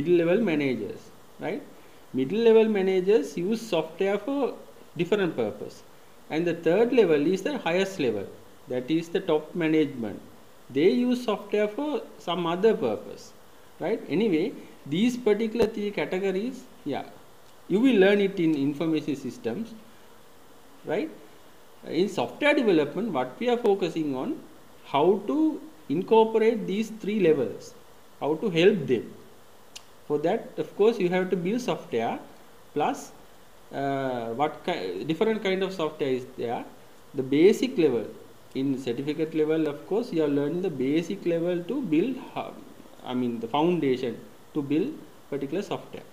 middle level managers right? Middle level managers use software for different purpose. And the third level is the highest level that is the top management. They use software for some other purpose right? Anyway these particular three categories yeah you will learn it in information systems right? In software development what we are focusing on how to incorporate these three levels how to help them for that of course you have to build software plus uh, what ki different kind of software is there. The basic level. In certificate level of course you are learning the basic level to build i mean the foundation to build particular software.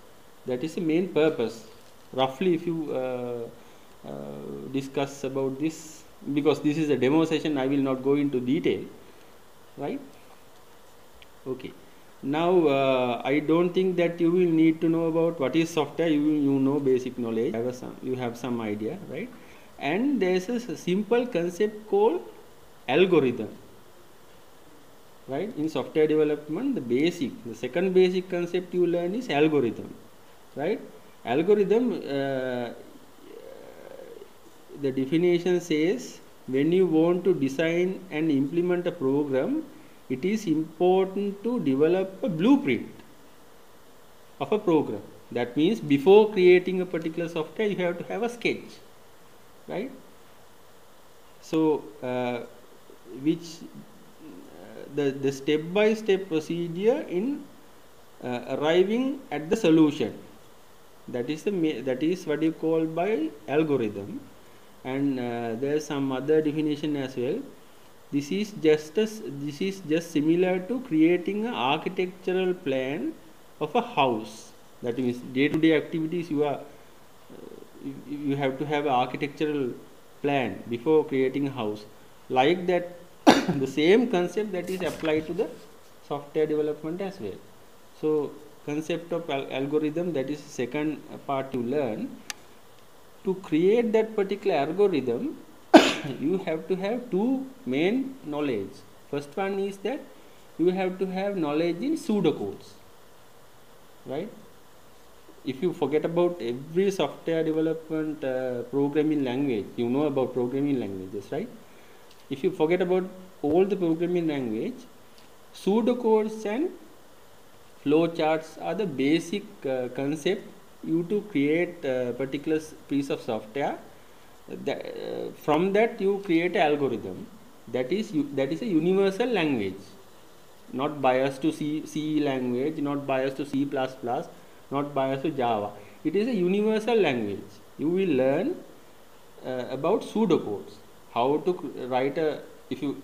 That is the main purpose. Roughly if you uh, uh, discuss about this because this is a demo session i will not go into detail right? Okay now uh, i don't think that you will need to know about what is software. You you know basic knowledge. Have some you have some idea right? And there's a simple concept called algorithm right? In software development the basic the second basic concept you learn is algorithm right? Algorithm uh, the definition says when you want to design and implement a program it is important to develop a blueprint of a program. That means before creating a particular software you have to have a sketch right? So uh, which the the step by step procedure in uh, arriving at the solution. That is the that is what you call by algorithm. And uh, there is some other definition as well this is just a, this is just similar to creating an architectural plan of a house. That means day to day activities you are you have to have an architectural plan before creating a house. Like that the same concept that is applied to the software development as well. So concept of al algorithm that is second part you learn. To create that particular algorithm you have to have two main knowledge. First one is that you have to have knowledge in pseudocodes right? If you forget about every software development uh, programming language you know about programming languages right? If you forget about all the programming language pseudocodes and flowcharts are the basic uh, concept you to create a particular piece of software that, uh, from that you create an algorithm that is that is a universal language. Not biased to C, C language not biased to C++ not biased to Java. It is a universal language. You will learn uh, about pseudocodes. How to write a if you